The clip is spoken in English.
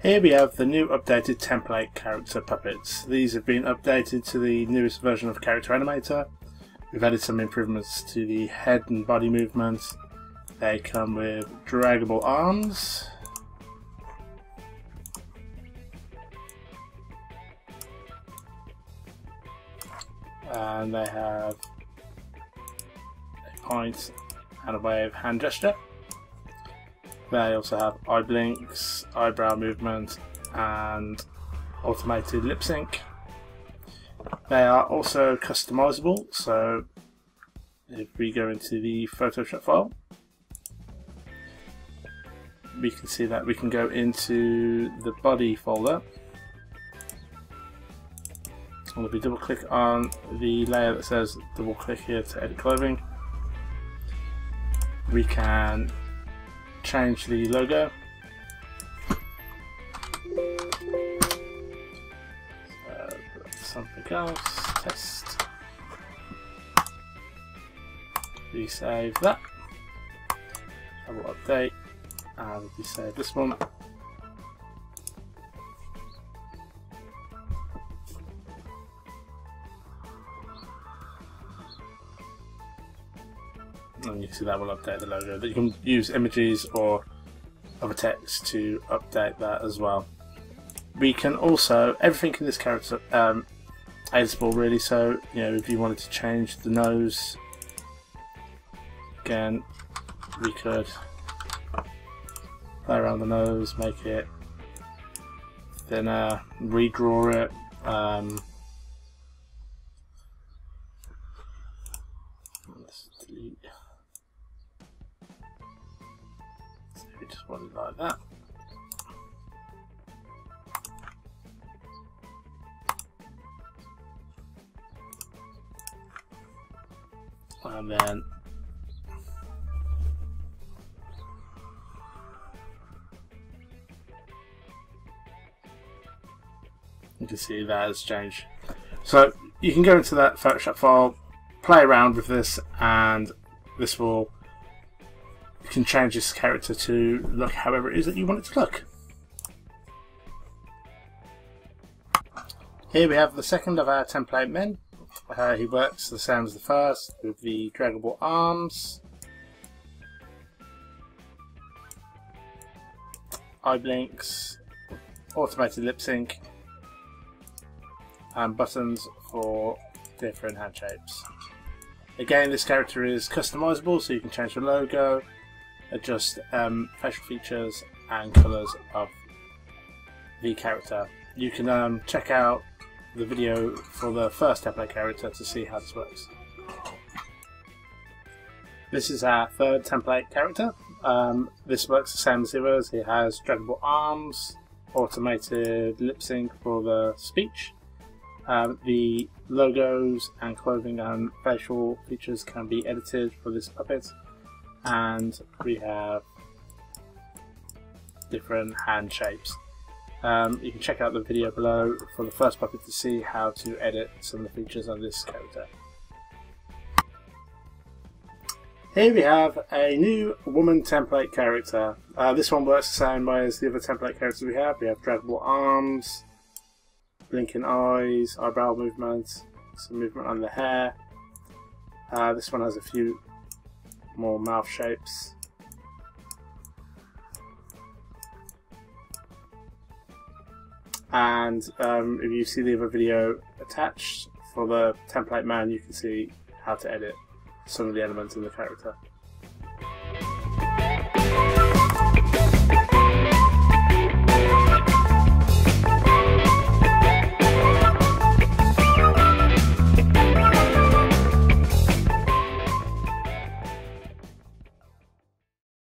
Here we have the new updated template character puppets. These have been updated to the newest version of Character Animator. We've added some improvements to the head and body movements. They come with draggable arms. And they have a point and a wave hand gesture. They also have eye blinks, eyebrow movement, and automated lip sync. They are also customizable, so if we go into the Photoshop file, we can see that we can go into the body folder. And if we double click on the layer that says double click here to edit clothing, we can change the logo. So, something else, test. We save that. Will update and we save this one. And you can see that will update the logo. That you can use images or other text to update that as well. We can also everything in this character um, editable really. So you know if you wanted to change the nose again, we could play around the nose, make it thinner, redraw it. Um, delete. It like that. And then you can see that has changed. So you can go into that Photoshop file, play around with this, and this will you can change this character to look however it is that you want it to look. Here we have the second of our template men. Uh, he works the same as the first with the draggable arms, eye blinks, automated lip sync, and buttons for different hand shapes. Again, this character is customizable, so you can change the logo, adjust um, facial features and colours of the character. You can um, check out the video for the first template character to see how this works. This is our third template character. Um, this works the same as the others. It has draggable arms, automated lip sync for the speech. Um, the logos and clothing and facial features can be edited for this puppet and we have different hand shapes. Um, you can check out the video below for the first puppet to see how to edit some of the features on this character. Here we have a new woman template character. Uh, this one works the same way as the other template characters we have. We have draggable arms, blinking eyes, eyebrow movements, some movement on the hair. Uh, this one has a few more mouth shapes. And um, if you see the other video attached for the template man, you can see how to edit some of the elements in the character.